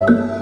you.